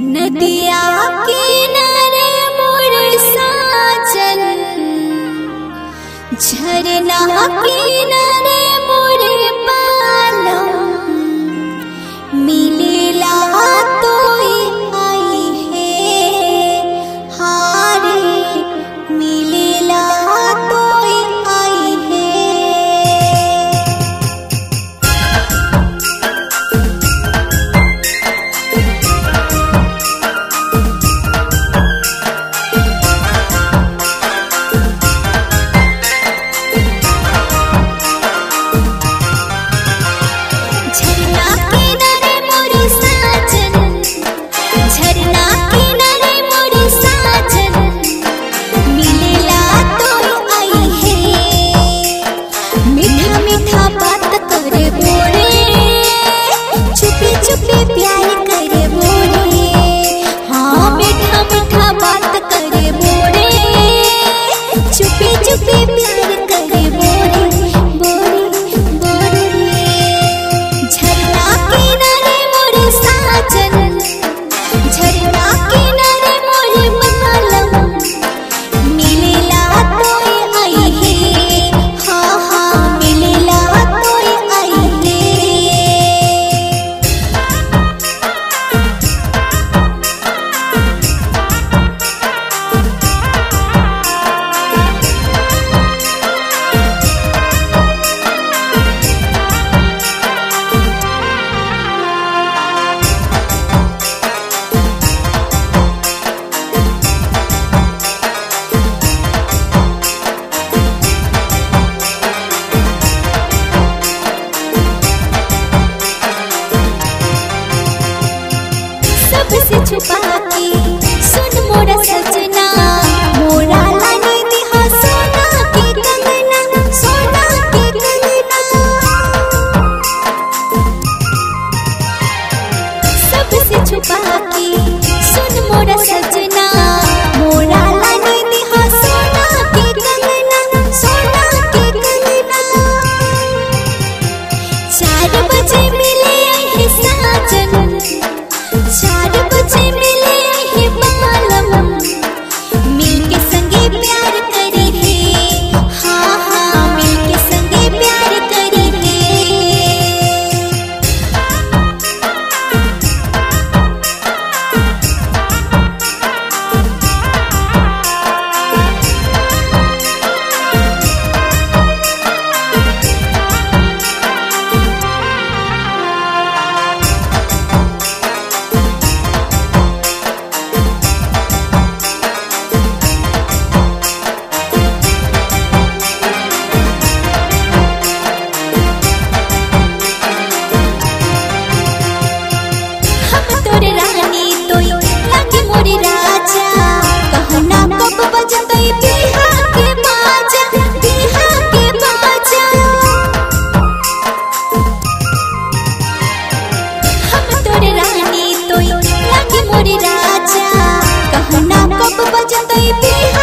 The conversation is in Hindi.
नदिया किनारे मोर साजन झरना किनारे छुपा के सुन मोरा सजना, मोरा लाने दिहा सोना के कंगना, सोना के कंगना। सबसे छुपा के सुन मोरा सजना, मोरा लाने दिहा सोना के कंगना, सोना के कंगना। चार बजे मिले आए साजन। कब बजतई बिहार?